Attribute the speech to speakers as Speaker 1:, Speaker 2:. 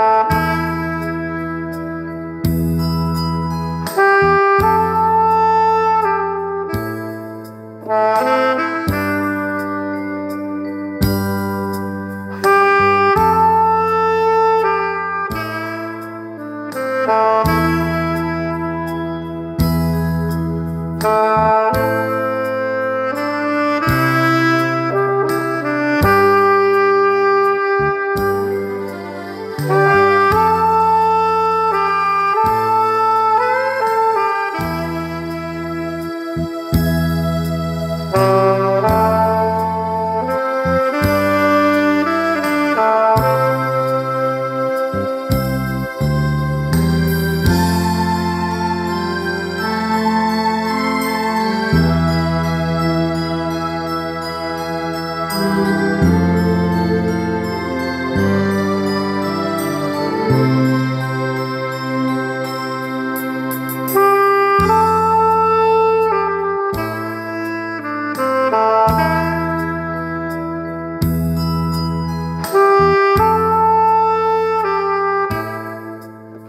Speaker 1: Música